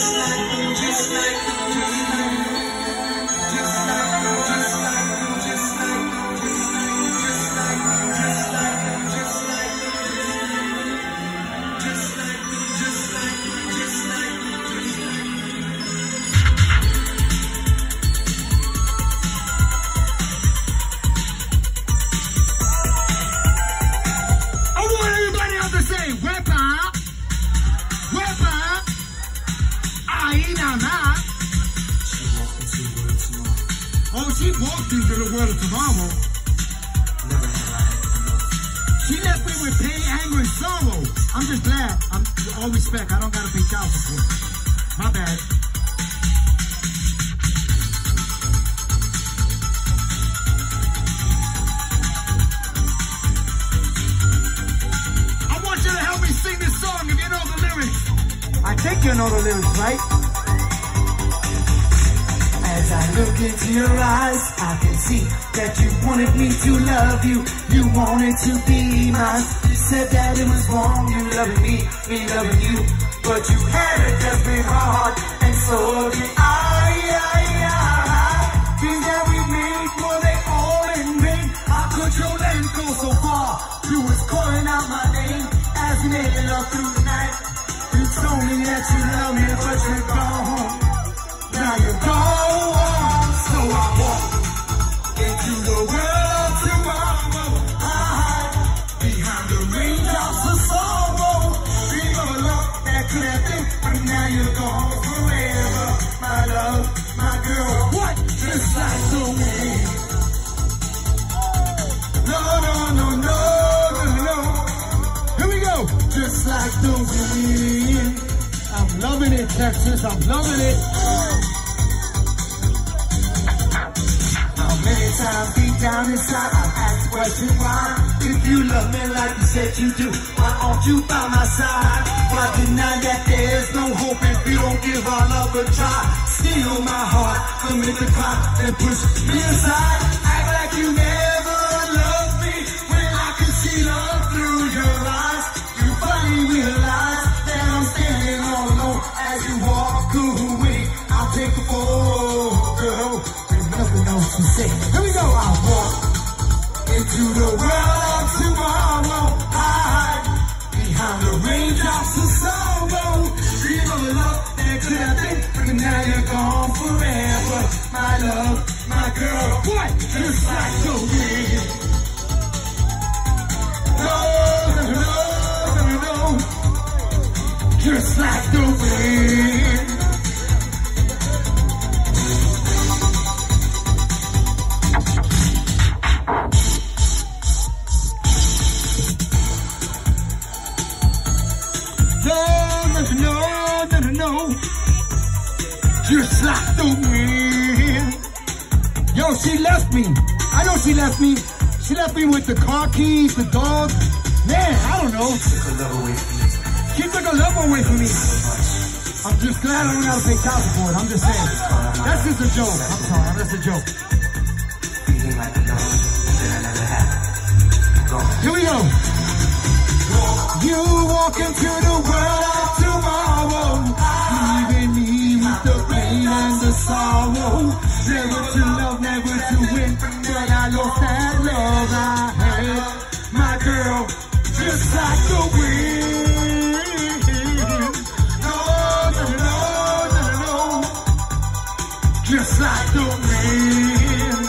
I Oh, she walked into the world of tomorrow. She left me with pain, anger, and sorrow. I'm just glad. I'm all respect. I don't gotta pay child support. My bad. I want you to help me sing this song if you know the lyrics. I think you know the lyrics, right? As I look into your eyes, I can see that you wanted me to love you. You wanted to be mine. You said that it was wrong, you loving me, me loving you. But you had a desperate heart, and so did I. I, I. Things that we made, were they all in vain? I control and go so far. You was calling out my name as we made love through the night. You told me that you love Texas. I'm loving it. How many times deep down inside I've asked the question why? If you love me like you said you do, why aren't you by my side? Why deny that there's no hope if you don't give our love a try? Steal my heart, commit the crime, and push me aside. Act like you never go. I'll walk into the world of tomorrow. Hide behind the raindrops of sorrow. Dream of love could have been, but now you're gone forever. My love, my girl, what? Just like the wind. Just like the. Yo, she left me. I know she left me. She left me with the car keys, the dog. Man, I don't know. She took a love away from me. I'm just glad I don't have to pay child support. I'm just saying. That's just a joke. I'm sorry. That's a joke. Here we go. You walk into the world Never to love, never to win, but I lost that love I had. My girl, just like the wind. No, no, no, no, no, just like the wind.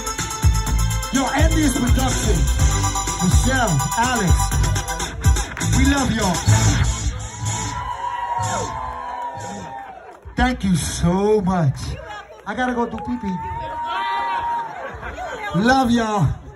Yo, Envious Production, Michelle, Alex. We love y'all. Thank you so much. I gotta go do pee pee. Love y'all.